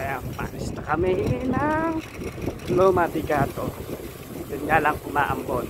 Kaya panis na kami ng Loma de Yun nga lang umaambon.